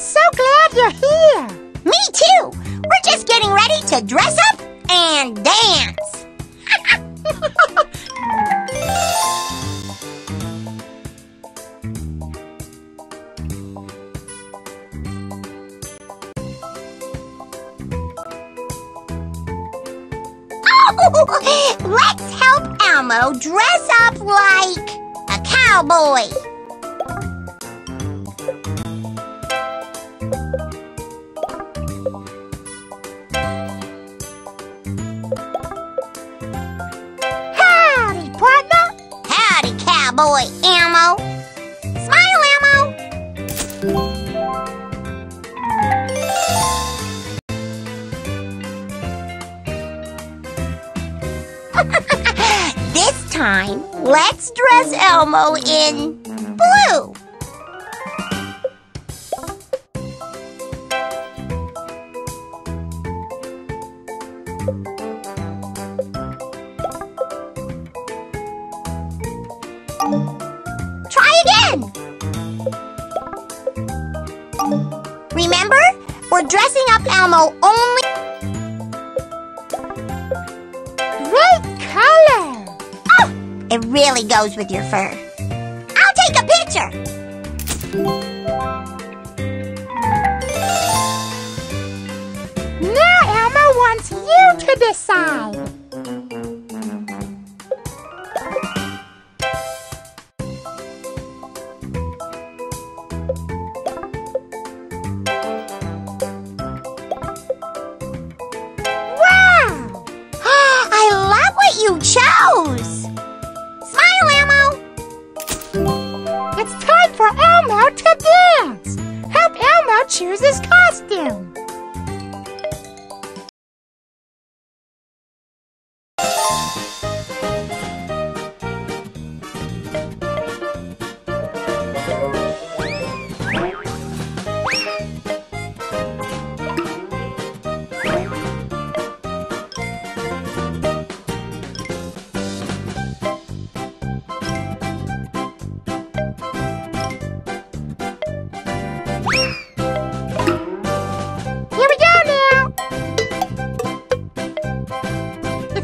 So glad you're here. Me too. We're just getting ready to dress up and dance. oh, let's help Elmo dress up like a cowboy. Cowboy Elmo. Smile, Elmo. this time, let's dress Elmo in blue. Elmo only. Great color. Oh, it really goes with your fur. I'll take a picture. Now Elmo wants you to decide. You chose. Smile, Elmo. It's time for Elmo to dance. Help Elmo choose his costume.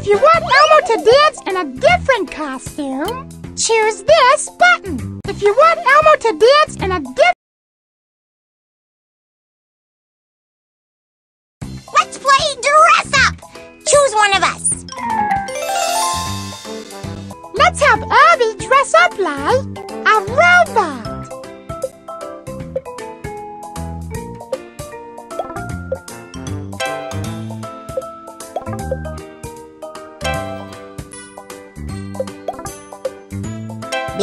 If you want Elmo to dance in a different costume, choose this button. If you want Elmo to dance in a different Let's play dress up. Choose one of us. Let's have Abby dress up like a robot.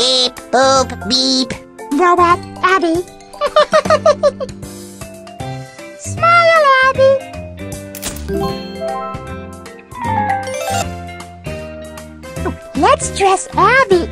Beep, boop, beep. Robot Abby. Smile, Abby. Let's dress Abby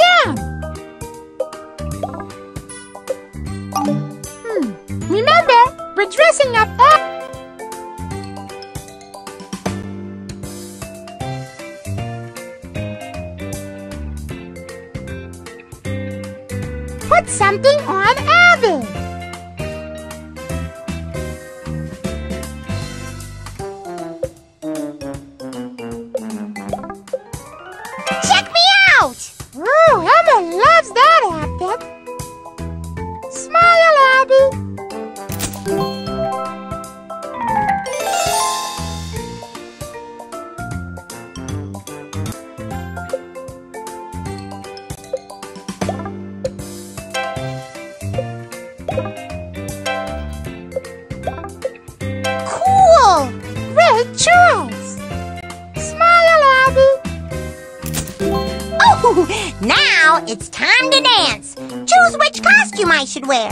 Try. Hmm. Remember, we're dressing up. Ab- Put something on Abby. Great choice. Smile, Abby. Oh, now it's time to dance. Choose which costume I should wear.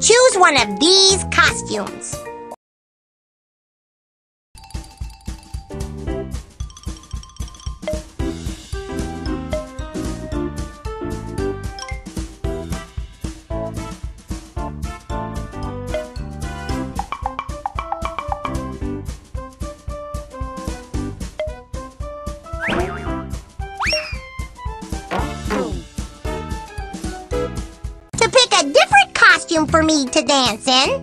Choose one of these costumes. For me to dance in,